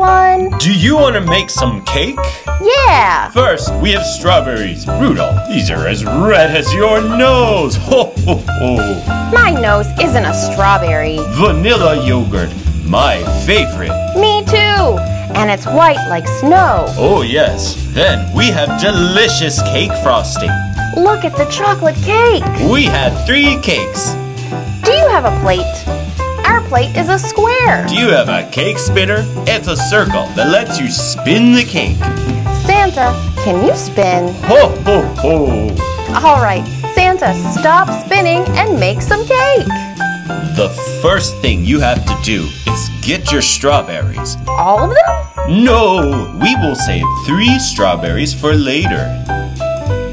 Do you want to make some cake? Yeah! First, we have strawberries. Rudolph, these are as red as your nose. Ho, ho, ho. My nose isn't a strawberry. Vanilla yogurt, my favorite. Me too! And it's white like snow. Oh, yes. Then we have delicious cake frosting. Look at the chocolate cake. We had three cakes. Do you have a plate? Plate is a square. Do you have a cake spinner? It's a circle that lets you spin the cake. Santa, can you spin? Ho, ho, ho. All right, Santa, stop spinning and make some cake. The first thing you have to do is get your strawberries. All of them? No, we will save three strawberries for later.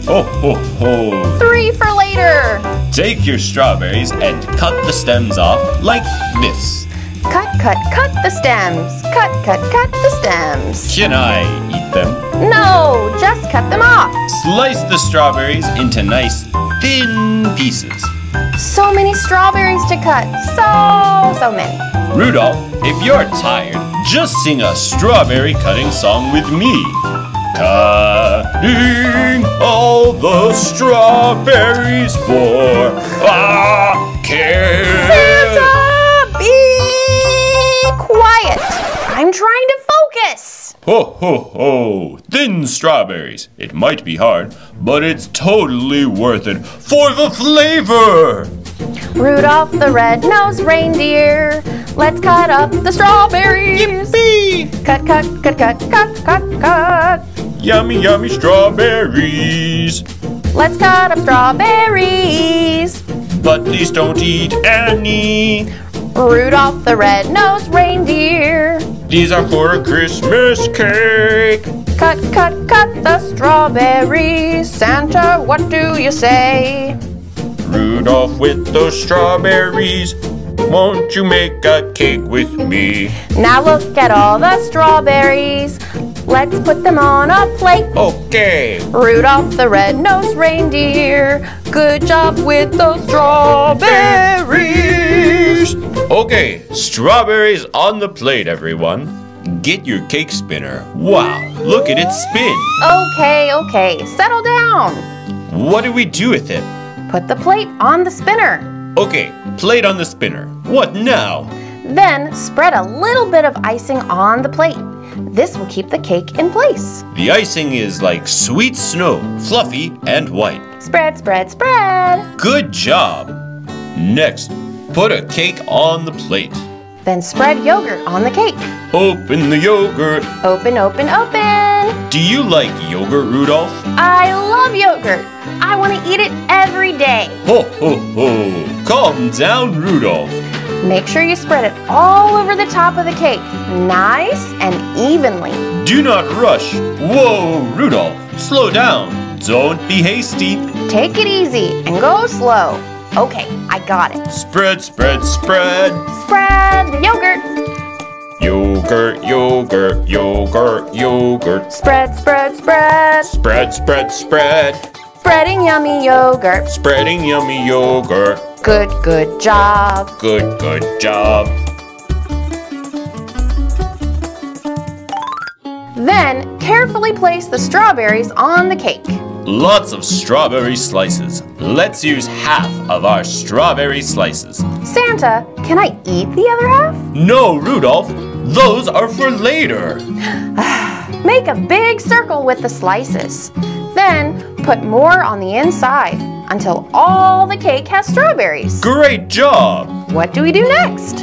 Ho, ho, ho. Three for later. Take your strawberries and cut the stems off like this. Cut, cut, cut the stems. Cut, cut, cut the stems. Can I eat them? No, just cut them off. Slice the strawberries into nice thin pieces. So many strawberries to cut. So, so many. Rudolph, if you're tired, just sing a strawberry cutting song with me. Cutting all the strawberries for a cake. Santa, be quiet. I'm trying to. Ho ho ho! Thin strawberries. It might be hard, but it's totally worth it for the flavor. Rudolph the red-nosed reindeer. Let's cut up the strawberries. Yippee! Cut, cut, cut, cut, cut, cut, cut. Yummy, yummy strawberries. Let's cut up strawberries. But please don't eat any. Rudolph the red-nosed reindeer. These are for a Christmas cake. Cut, cut, cut the strawberries. Santa, what do you say? Rudolph with those strawberries. Won't you make a cake with me? Now look at all the strawberries. Let's put them on a plate. Okay. Rudolph the red-nosed reindeer. Good job with those strawberries. Okay, strawberries on the plate, everyone. Get your cake spinner. Wow, look at it spin. Okay, okay, settle down. What do we do with it? Put the plate on the spinner. Okay, plate on the spinner. What now? Then spread a little bit of icing on the plate. This will keep the cake in place. The icing is like sweet snow, fluffy and white. Spread, spread, spread. Good job. Next, put a cake on the plate. Then spread yogurt on the cake. Open the yogurt. Open, open, open. Do you like yogurt, Rudolph? I love yogurt. I want to eat it every day. Ho, ho, ho. Calm down, Rudolph. Make sure you spread it all over the top of the cake, nice and evenly. Do not rush. Whoa, Rudolph, slow down. Don't be hasty. Take it easy and go slow. Okay, I got it. Spread, spread, spread. Spread the yogurt. Yogurt, yogurt, yogurt, yogurt. Spread, spread, spread. Spread, spread, spread. Spreading yummy yogurt. Spreading yummy yogurt. Good, good job. Good, good job. Then carefully place the strawberries on the cake. Lots of strawberry slices. Let's use half of our strawberry slices. Santa, can I eat the other half? No, Rudolph, those are for later. Make a big circle with the slices. Then put more on the inside until all the cake has strawberries. Great job! What do we do next?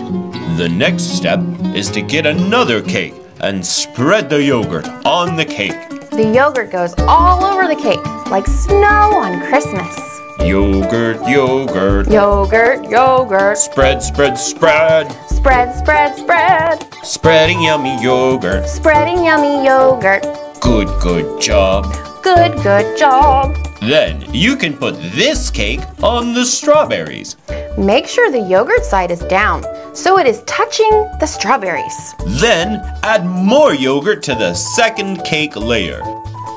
The next step is to get another cake and spread the yogurt on the cake. The yogurt goes all over the cake like snow on Christmas. Yogurt, yogurt. Yogurt, yogurt. Spread, spread, spread. Spread, spread, spread. Spreading yummy yogurt. Spreading yummy yogurt. Good, good job. Good, good job. Then you can put this cake on the strawberries. Make sure the yogurt side is down so it is touching the strawberries. Then add more yogurt to the second cake layer.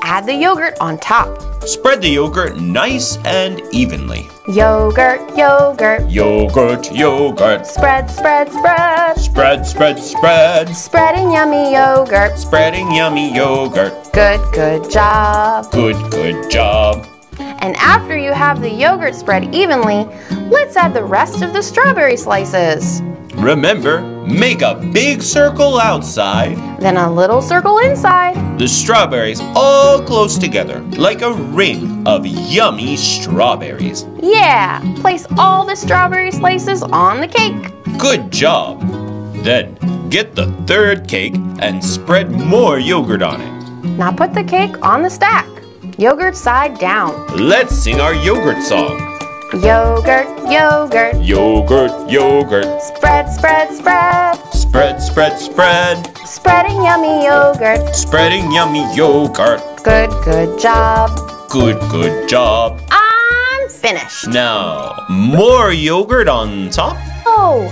Add the yogurt on top. Spread the yogurt nice and evenly. Yogurt, yogurt. Yogurt, yogurt. Spread, spread, spread. Spread, spread, spread. Spreading yummy yogurt. Spreading yummy yogurt. Good, good job. Good, good job. And after you have the yogurt spread evenly, let's add the rest of the strawberry slices. Remember, make a big circle outside. Then a little circle inside. The strawberries all close together, like a ring of yummy strawberries. Yeah, place all the strawberry slices on the cake. Good job. Then, get the third cake and spread more yogurt on it. Now put the cake on the stack. Yogurt side down. Let's sing our yogurt song. Yogurt, yogurt. Yogurt, yogurt. Spread, spread, spread. Spread, spread, spread. Spreading yummy yogurt. Spreading yummy yogurt. Good, good job. Good, good job. I'm finished. Now, more yogurt on top. Oh,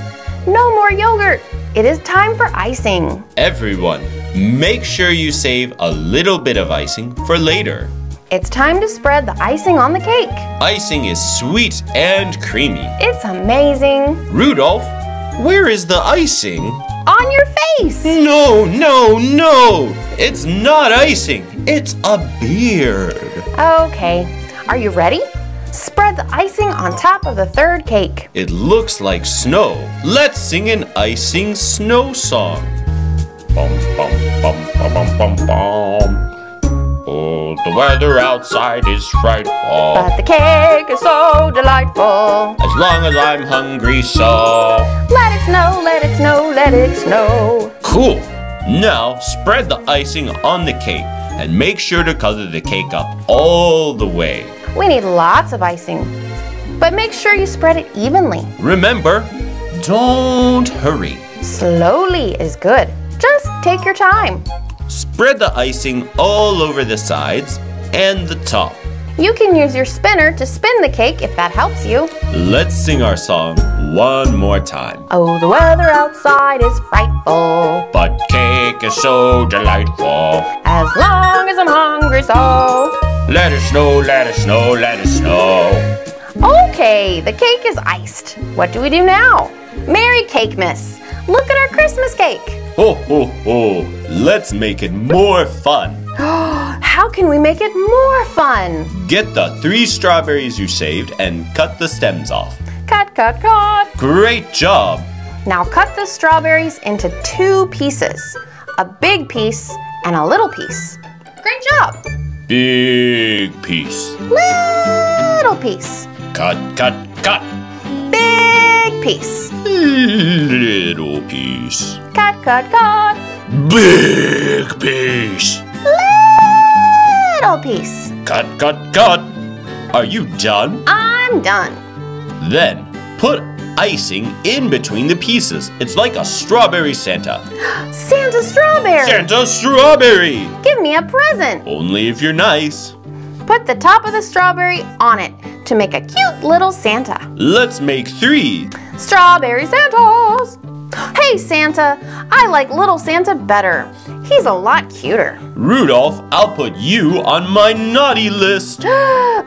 no more yogurt. It is time for icing. Everyone, make sure you save a little bit of icing for later. It's time to spread the icing on the cake. Icing is sweet and creamy. It's amazing. Rudolph, where is the icing? On your face. No, no, no! It's not icing, it's a beard. Okay, are you ready? Spread the icing on top of the third cake. It looks like snow. Let's sing an icing snow song. Bum, bum, bum, bum, bum, bum, bum. The weather outside is frightful. But the cake is so delightful. As long as I'm hungry, so. Let it snow, let it snow, let it snow. Cool. Now, spread the icing on the cake and make sure to cover the cake up all the way. We need lots of icing. But make sure you spread it evenly. Remember, don't hurry. Slowly is good. Just take your time. Spread the icing all over the sides and the top. You can use your spinner to spin the cake if that helps you. Let's sing our song one more time. Oh, the weather outside is frightful. But cake is so delightful. As long as I'm hungry, so. Let it snow, let it snow, let it snow. Okay, the cake is iced. What do we do now? Merry Cake Miss. Look at our Christmas cake. Ho, ho, ho. Let's make it more fun. How can we make it more fun? Get the three strawberries you saved and cut the stems off. Cut, cut, cut. Great job. Now cut the strawberries into two pieces. A big piece and a little piece. Great job. Big piece. Little piece. Cut, cut, cut. Big piece. Little piece. Cut, cut, cut. Big piece. Little piece. Cut, cut, cut. Are you done? I'm done. Then put icing in between the pieces. It's like a strawberry Santa. Santa strawberry. Santa strawberry! Give me a present. Only if you're nice. Put the top of the strawberry on it to make a cute little Santa. Let's make three. Strawberry Santas. Hey Santa, I like little Santa better. He's a lot cuter. Rudolph, I'll put you on my naughty list.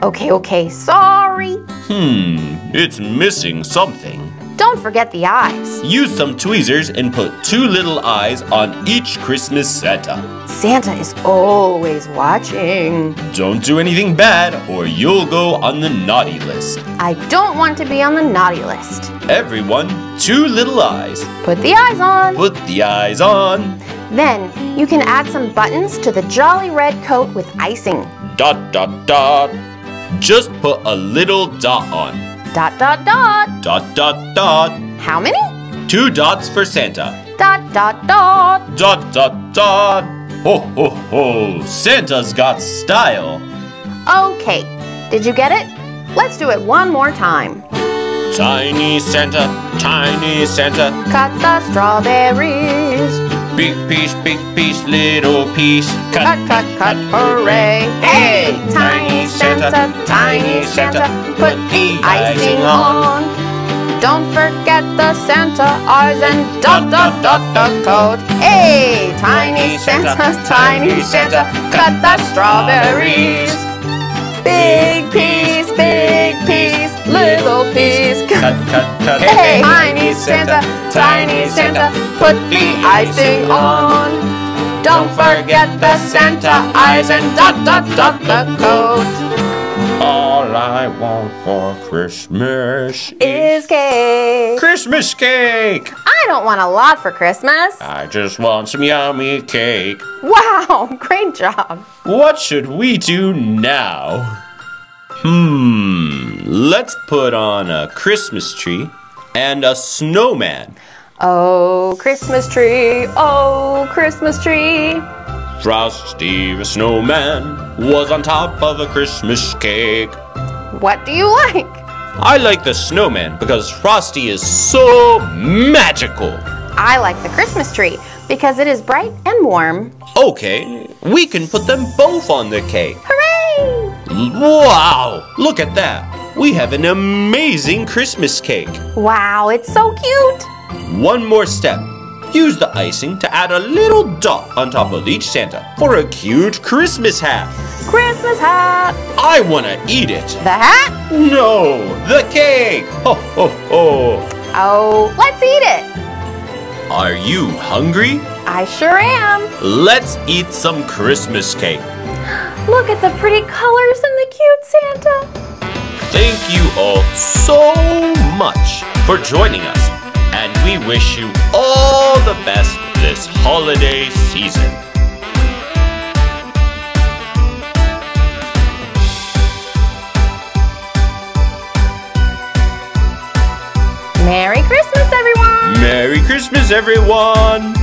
Okay, okay, sorry. Hmm, it's missing something. Don't forget the eyes. Use some tweezers and put two little eyes on each Christmas Santa. Santa is always watching. Don't do anything bad or you'll go on the naughty list. I don't want to be on the naughty list. Everyone, two little eyes. Put the eyes on. Put the eyes on. Then you can add some buttons to the jolly red coat with icing. Dot, dot, dot. Just put a little dot on. Dot, dot, dot. Dot, dot, dot. How many? Two dots for Santa. Dot, dot, dot. Dot, dot, dot. Ho, ho, ho. Santa's got style. Okay, did you get it? Let's do it one more time. Tiny Santa, tiny Santa. Cut the strawberries. Big piece, big piece, little piece. Cut, cut, cut, hooray. Hey, tiny Santa, tiny Santa, put the icing on. Don't forget the Santa eyes and dot, dot, dot, the coat. Hey, tiny Santa, tiny Santa, cut the strawberries. Big piece, big piece, little piece. Cut, cut, cut. Hey, tiny Santa, tiny Santa, put the icing on. Don't forget the Santa eyes and dot dot dot the coat. All I want for Christmas Is cake. Christmas cake. I don't want a lot for Christmas. I just want some yummy cake. Wow, great job. What should we do now? Hmm, let's put on a Christmas tree and a snowman. Oh, Christmas tree, oh, Christmas tree. Frosty the snowman was on top of a Christmas cake. What do you like? I like the snowman because Frosty is so magical. I like the Christmas tree because it is bright and warm. Okay, we can put them both on the cake. Wow, look at that. We have an amazing Christmas cake. Wow, it's so cute. One more step. Use the icing to add a little dot on top of each Santa for a cute Christmas hat. Christmas hat. I want to eat it. The hat? No, the cake. Ho, ho, ho. Oh, let's eat it. Are you hungry? I sure am. Let's eat some Christmas cake. Look at the pretty colors and the cute Santa. Thank you all so much for joining us, and we wish you all the best this holiday season. Merry Christmas, everyone. Merry Christmas, everyone!